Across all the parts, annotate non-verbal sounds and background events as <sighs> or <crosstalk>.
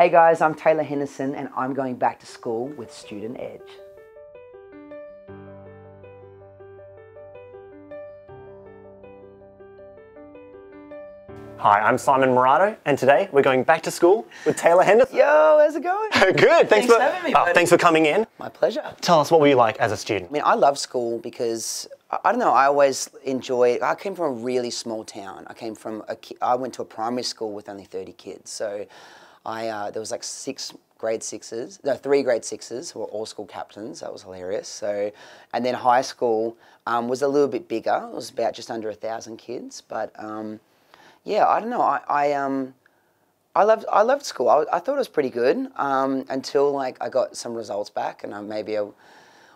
Hey guys, I'm Taylor Henderson and I'm going back to school with Student Edge. Hi, I'm Simon Miraudo, and today we're going back to school with Taylor Henderson. Yo, how's it going? <laughs> Good, thanks, Thanks for, for having me, oh, thanks for coming in. My pleasure. Tell us what were you like as a student? I mean, I love school because I I don't know. I always enjoy. I came from a really small town. I came from a. I went to a primary school with only thirty kids. So, I uh, there was like six grade sixes. No, three grade sixes who were all school captains. That was hilarious. So, and then high school um, was a little bit bigger. It was about just under a thousand kids. But um, yeah, I don't know. I, I um. I loved I loved school. I, I thought it was pretty good um, until like I got some results back, and I, maybe I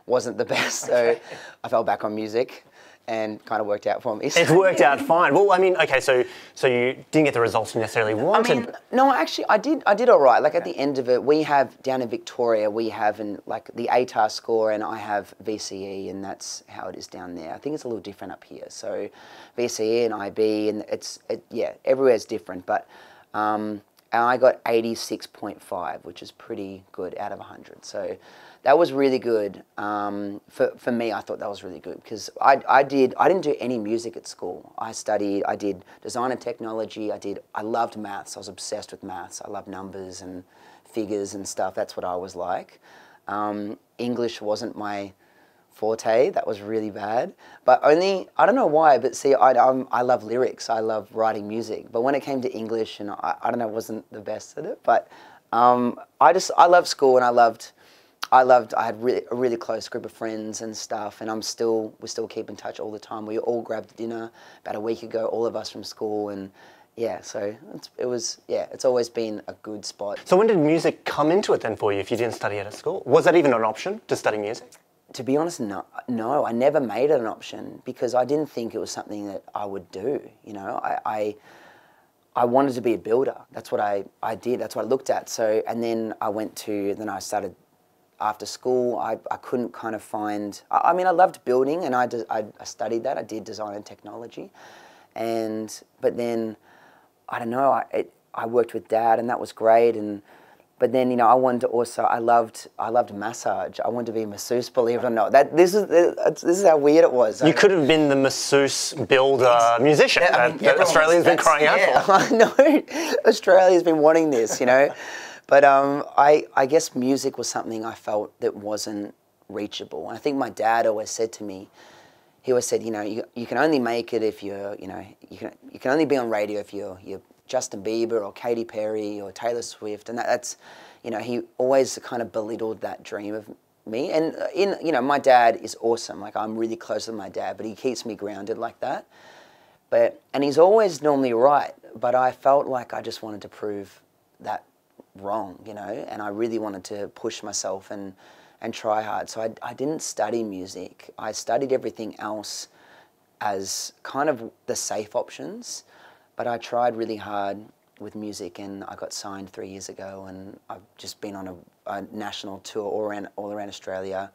wasn't the <laughs> best. So I fell back on music, and kind of worked out for me. It worked out fine. Well, I mean, okay, so so you didn't get the results you necessarily I wanted. mean, no, actually, I did. I did all right. Like at the end of it, we have down in Victoria, we have in like the ATAR score, and I have VCE, and that's how it is down there. I think it's a little different up here. So VCE and IB, and it's it, yeah, everywhere's different. But um, and I got eighty six point five, which is pretty good out of hundred. So that was really good um, for for me. I thought that was really good because I I did I didn't do any music at school. I studied. I did design and technology. I did. I loved maths. I was obsessed with maths. I loved numbers and figures and stuff. That's what I was like. Um, English wasn't my forte. That was really bad. But only I don't know why. But see, I I love lyrics. I love writing music. But when it came to English, and I, I don't know, wasn't the best at it. But um, I just I loved school, and I loved. I loved. I had really, a really close group of friends and stuff, and I'm still we still keep in touch all the time. We all grabbed dinner about a week ago, all of us from school, and yeah, so it was yeah, it's always been a good spot. so when did music come into it then for you if you didn't study it at school? Was that even an option to study music? To be honest, no, no, I never made it an option because I didn't think it was something that I would do. You know, I, I, I wanted to be a builder. That's what I, I did. That's what I looked at. So, and then I went to, then I started after school. I, I couldn't kind of find, I, I mean, I loved building and I, I, I studied that. I did design and technology. And, but then, I don't know, I, it, I worked with dad and that was great. And, but then, you know, I wanted to also, I loved, I loved massage. I wanted to be a masseuse, believe it or not. That, this is, this is how weird it was. You could have been the masseuse builder musician Yeah, I that, mean, that everyone's- Australia's been crying out yeah, for. <laughs> I know. Australia's been wanting this, you know. <laughs> but um, I, I guess music was something I felt that wasn't reachable. And I think my dad always said to me, he always said, you know, you, you can only make it if you're, you know, you can, you can only be on radio if you're, you're Justin Bieber or Katy Perry or Taylor Swift. And that, that's, you know, he always kind of belittled that dream of me. And uh, in, you know, my dad is awesome. Like I'm really close with my dad, but he keeps me grounded like that. But and he's always normally right. But I felt like I just wanted to prove that wrong, you know. And I really wanted to push myself and and try hard. So I, I didn't study music. I studied everything else as kind of the safe options. But I tried really hard with music, and I got signed three years ago. And I've just been on a, a national tour all around all around Australia,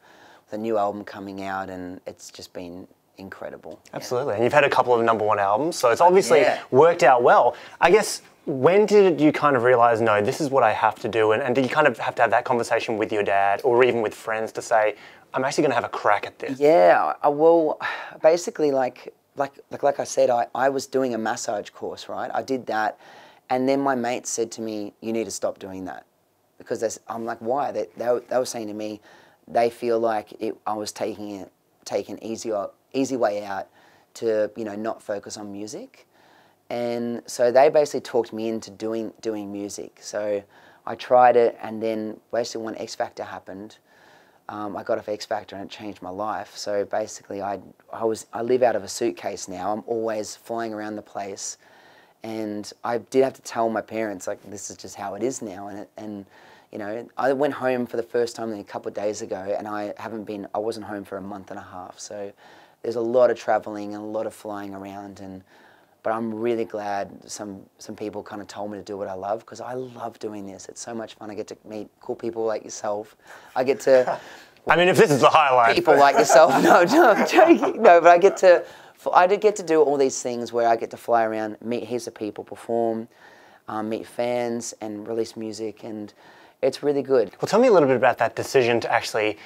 with a new album coming out, and it's just been incredible. Yeah. Absolutely. And you've had a couple of number one albums, so it's obviously Yeah. worked out well. I guess when did you kind of realize, no, this is what I have to do? And, and did you kind of have to have that conversation with your dad or even with friends to say, I'm actually going to have a crack at this? Yeah, I, well, <sighs> basically, like like like like I said, I, I was doing a massage course, right? I did that, and then my mate said to me, "You need to stop doing that," because I'm like, "Why?" They, they were- they were saying to me, they feel like it, I was taking it taking easy easy way out to you know not focus on music, and so they basically talked me into doing doing music. So I tried it, and then basically when X Factor happened um, I got off X Factor and it changed my life. So basically, I, I, was, I live out of a suitcase now. I'm always flying around the place. And I did have to tell my parents, like, this is just how it is now. And, it, and you know, I went home for the first time a couple of days ago and I haven't been, I wasn't home for a month and a half. So there's a lot of traveling and a lot of flying around. And, but I'm really glad some, some people kind of told me to do what I love because I love doing this. It's so much fun. I get to meet cool people like yourself. I get to <laughs> I mean, if this is the highlight. people like yourself. <laughs> No, no, I'm joking. No, but I get to, I did get to do all these things where I get to fly around, meet heaps of people, perform. um, meet fans, and release music, and it's really good. Well, tell me a little bit about that decision to actually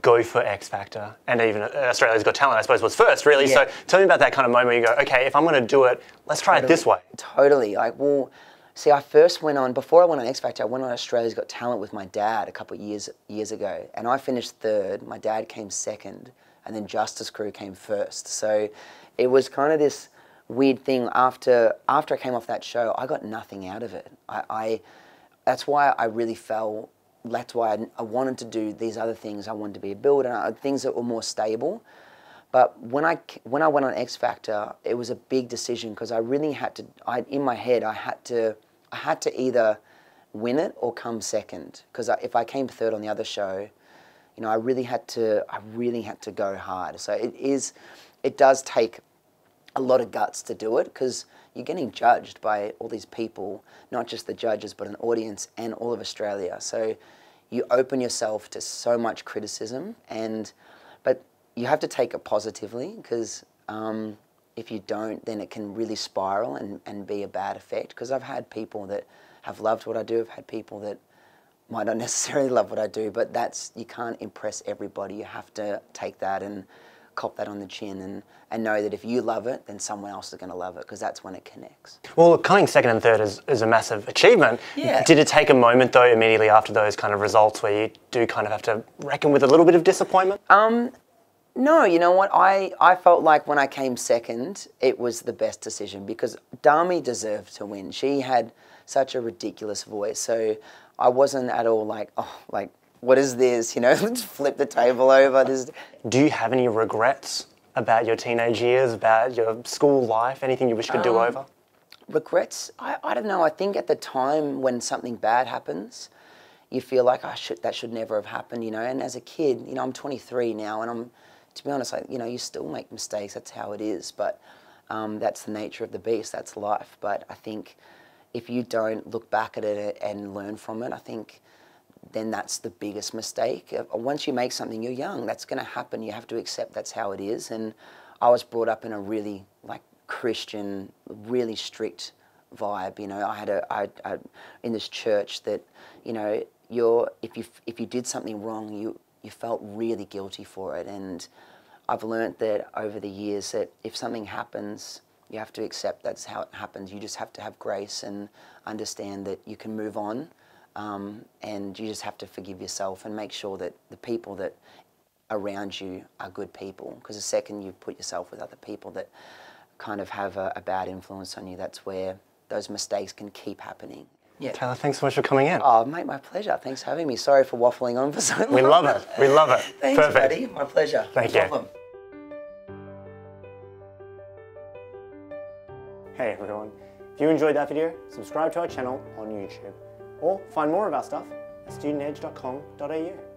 go for X Factor and even Australia's Got Talent, I suppose, was first, really. Yeah. So tell me about that kind of moment where you go, okay, if I'm going to do it, let's try it this way. Totally. Like, well, see, I first went on before I went on X Factor. I went on Australia's Got Talent with my dad a couple of years years ago, and I finished third. My dad came second, and then Justice Crew came first. So it was kind of this weird thing. After after I came off that show, I got nothing out of it. I, I that's why I really fell. That's why I, I wanted to do these other things. I wanted to be a builder, uh, things that were more stable. But when I when I went on X Factor, it was a big decision because I really had to. I in my head, I had to. I had to either win it or come second. Because if I came third on the other show, you know, I really had to. I really had to go hard. So it is. It does take a lot of guts to do it because you're getting judged by all these people, not just the judges, but an audience and all of Australia. So you open yourself to so much criticism, and but you have to take it positively because um, if you don't, then it can really spiral and, and be a bad effect. Because I've had people that have loved what I do, I've had people that might not <laughs> necessarily love what I do, but that's you can't impress everybody. You have to take that and cop that on the chin and, and know that if you love it, then someone else is going to love it because that's when it connects. Well, coming second and third is, is a massive achievement. Yeah. Did it take a moment though, immediately after those kind of results, where you do kind of have to reckon with a little bit of disappointment? Um, no, you know what? I, I felt like when I came second, it was the best decision because Dami deserved to win. She had such a ridiculous voice. So I wasn't at all like, oh, like, what is this? You know, <laughs> let's flip the table over. This, Do you have any regrets about your teenage years, about your school life, anything you wish you could do over? regrets? I, I don't know. I think at the time when something bad happens you feel like I should that should never have happened you know? And as a kid you know i'm 23 now and i'm to be honest like you know you still make mistakes. That's how it is. But um, that's the nature of the beast. That's life. But i think if you don't look back at it and learn from it i think then that's the biggest mistake. Uh, Once you make something, you're young. That's going to happen. You have to accept that's how it is. And I was brought up in a really like Christian, really strict vibe. You know, I had a I, I in this church that, you know, you're if you if you did something wrong, you you felt really guilty for it. And I've learned that over the years that if something happens, you have to accept that's how it happens. You just have to have grace and understand that you can move on. Um, and you just have to forgive yourself and make sure that the people that around you are good people. Because the second you put yourself with other people that kind of have a, a bad influence on you, that's where those mistakes can keep happening. Yeah. Taylor, thanks so much for coming in. Oh, mate, my pleasure. Thanks for having me. Sorry for waffling on for so long. We love it. We love it. <laughs> Thanks, Perfect. buddy. My pleasure. Thank No you. problem. Hey everyone, if you enjoyed that video, subscribe to our channel on YouTube or find more of our stuff at studentedge.com.au.